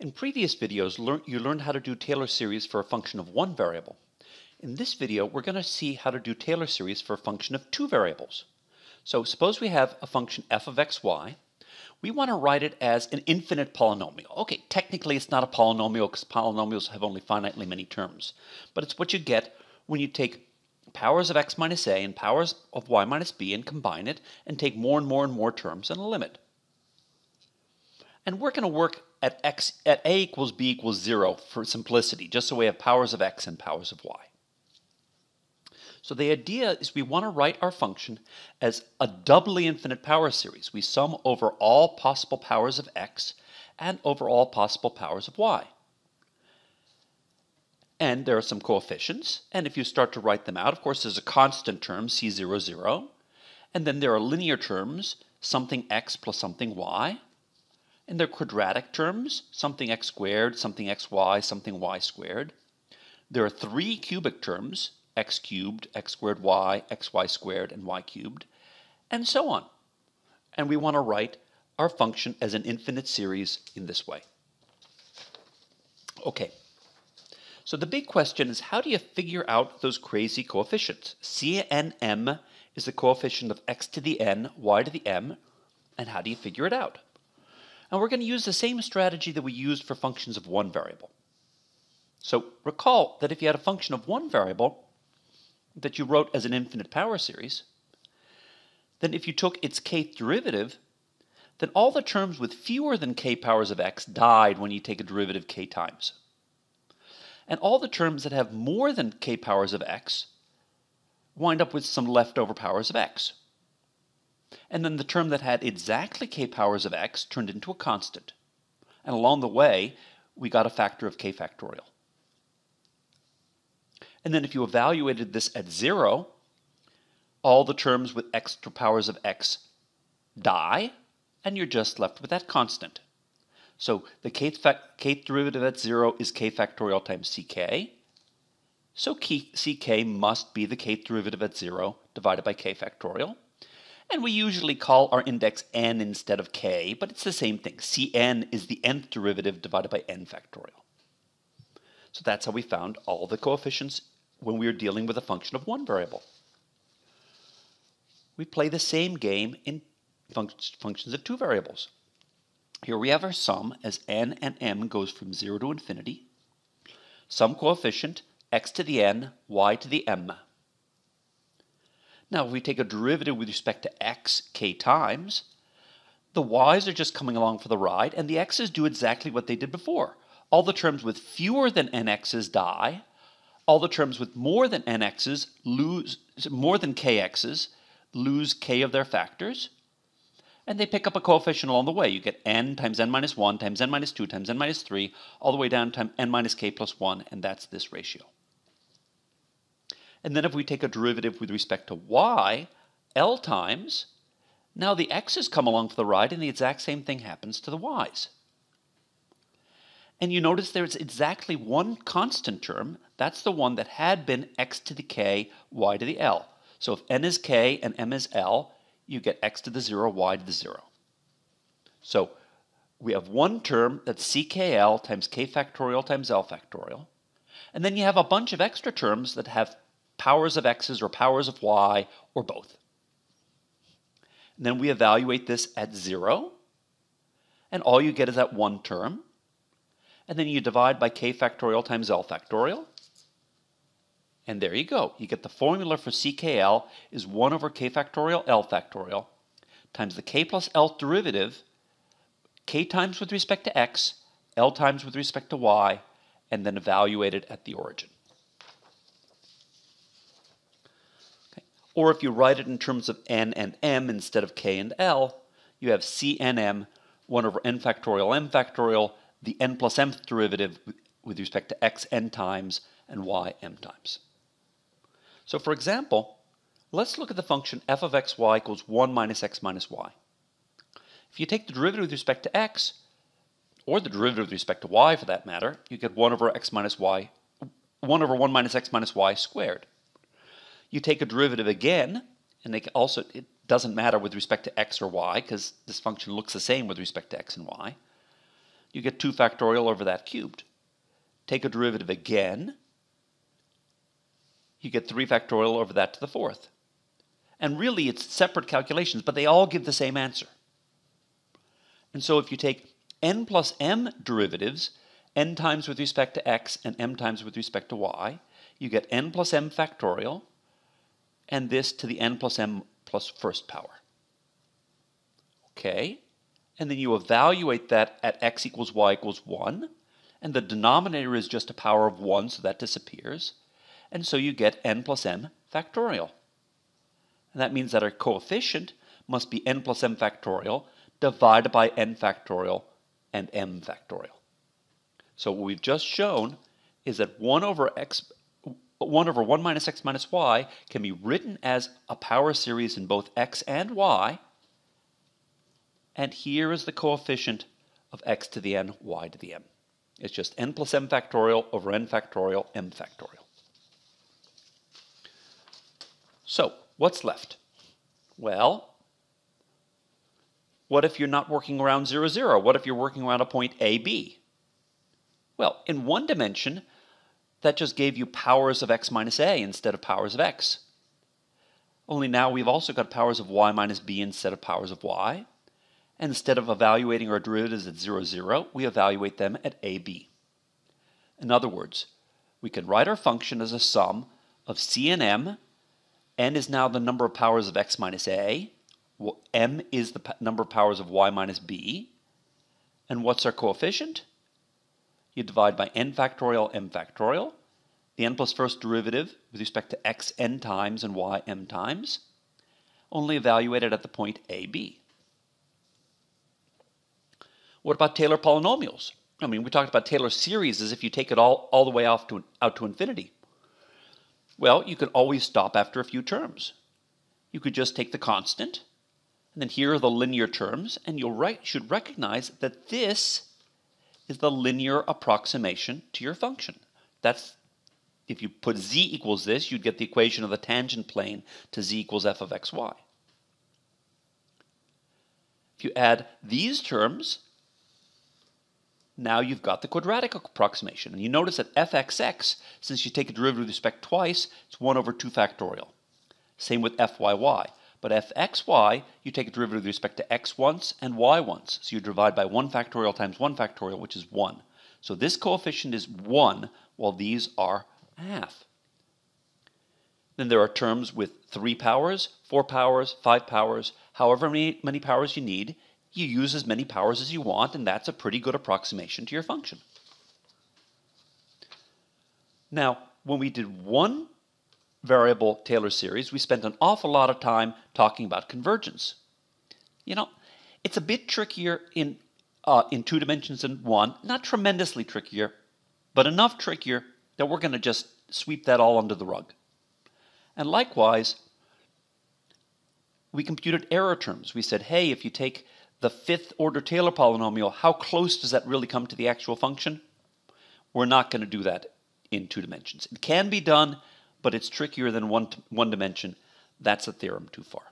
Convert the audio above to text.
In previous videos, you learned how to do Taylor series for a function of one variable. In this video, we're going to see how to do Taylor series for a function of two variables. So suppose we have a function f of xy. We want to write it as an infinite polynomial. Okay, technically it's not a polynomial because polynomials have only finitely many terms. But it's what you get when you take powers of x minus a and powers of y minus b and combine it and take more and more and more terms and a limit. And we're going to work at x at a equals b equals 0 for simplicity, just so we have powers of x and powers of y. So the idea is we want to write our function as a doubly infinite power series. We sum over all possible powers of x and over all possible powers of y. And there are some coefficients, and if you start to write them out, of course, there's a constant term, c0, 0, and then there are linear terms, something x plus something y, and they're quadratic terms, something x squared, something xy, something y squared. There are three cubic terms, x cubed, x squared y, xy squared, and y cubed, and so on. And we want to write our function as an infinite series in this way. Okay, so the big question is how do you figure out those crazy coefficients? CNM is the coefficient of x to the n, y to the m, and how do you figure it out? And we're going to use the same strategy that we used for functions of one variable. So recall that if you had a function of one variable that you wrote as an infinite power series, then if you took its kth derivative, then all the terms with fewer than k powers of x died when you take a derivative k times. And all the terms that have more than k powers of x wind up with some leftover powers of x. And then the term that had exactly k powers of x turned into a constant. And along the way, we got a factor of k factorial. And then if you evaluated this at 0, all the terms with extra powers of x die, and you're just left with that constant. So the kth, derivative at 0 is k factorial times ck. So ck must be the kth derivative at 0 divided by k factorial. And we usually call our index n instead of k, but it's the same thing. Cn is the nth derivative divided by n factorial. So that's how we found all the coefficients when we were dealing with a function of one variable. We play the same game in func functions of two variables. Here we have our sum as n and m goes from 0 to infinity. Some coefficient x to the n, y to the m. Now, if we take a derivative with respect to x k times, the y's are just coming along for the ride, and the x's do exactly what they did before. All the terms with fewer than nx's die. All the terms with more than nx's lose, more than kx's lose k of their factors. And they pick up a coefficient along the way. You get n times n minus 1 times n minus 2 times n minus 3, all the way down to n minus k plus 1, and that's this ratio. And then if we take a derivative with respect to y, L times, now the x's come along for the ride and the exact same thing happens to the y's. And you notice there's exactly one constant term, that's the one that had been x to the k, y to the l. So if n is k and m is l, you get x to the 0, y to the 0. So we have one term that's ckl times k factorial times l factorial. And then you have a bunch of extra terms that have powers of x's or powers of y or both. And then we evaluate this at 0, and all you get is that one term. And then you divide by k factorial times l factorial. And there you go. You get the formula for ckl is 1 over k factorial l factorial times the k plus l derivative, k times with respect to x, l times with respect to y, and then evaluated at the origin. Or if you write it in terms of n and m instead of k and l, you have cnm 1 over n factorial m factorial, the n plus mth derivative with respect to x n times and y m times. So for example, let's look at the function f of xy equals 1 minus x minus y. If you take the derivative with respect to x, or the derivative with respect to y for that matter, you get 1 over x minus y, 1 over 1 minus x minus y squared. You take a derivative again, and they also it doesn't matter with respect to x or y because this function looks the same with respect to x and y. you get 2 factorial over that cubed. Take a derivative again, you get 3 factorial over that to the fourth. And really, it's separate calculations, but they all give the same answer. And so if you take n plus m derivatives, n times with respect to x and m times with respect to y, you get n plus m factorial, and this to the n plus m plus first power. Okay? And then you evaluate that at x equals y equals 1, and the denominator is just a power of 1, so that disappears. And so you get n plus m factorial. And that means that our coefficient must be n plus m factorial divided by n factorial and m factorial. So what we've just shown is that 1 over x 1 over 1 minus x minus y can be written as a power series in both x and y. And here is the coefficient of x to the n, y to the m. It's just n plus m factorial over n factorial, m factorial. So what's left? Well, what if you're not working around 0, 0? What if you're working around a point A, B? Well, in one dimension, that just gave you powers of x minus a instead of powers of x. Only now we've also got powers of y minus b instead of powers of y. And instead of evaluating our derivatives at 0, 0, we evaluate them at a, b. In other words, we can write our function as a sum of c and m. n is now the number of powers of x minus a. m is the number of powers of y minus b. And what's our coefficient? You divide by n factorial m factorial, the n plus first derivative with respect to x n times and y m times, only evaluated at the point a, b. What about Taylor polynomials? I mean, we talked about Taylor series as if you take it all, all the way off to, out to infinity. Well, you can always stop after a few terms. You could just take the constant, and then here are the linear terms, and you right, should recognize that this is the linear approximation to your function. That's if you put z equals this, you'd get the equation of the tangent plane to z equals f of xy. If you add these terms, now you've got the quadratic approximation. And you notice that fxx, since you take a derivative with respect twice, it's 1 over 2 factorial. Same with fyy. But fxy, you take a derivative with respect to x once and y once. So you divide by 1 factorial times 1 factorial, which is 1. So this coefficient is 1, while these are half. Then there are terms with 3 powers, 4 powers, 5 powers, however many, many powers you need. You use as many powers as you want, and that's a pretty good approximation to your function. Now, when we did one variable Taylor series, we spent an awful lot of time talking about convergence. You know, it's a bit trickier in uh, in two dimensions than one, not tremendously trickier, but enough trickier that we're going to just sweep that all under the rug. And likewise, we computed error terms. We said, hey, if you take the fifth order Taylor polynomial, how close does that really come to the actual function? We're not going to do that in two dimensions. It can be done, but it's trickier than one, one dimension. That's a theorem too far.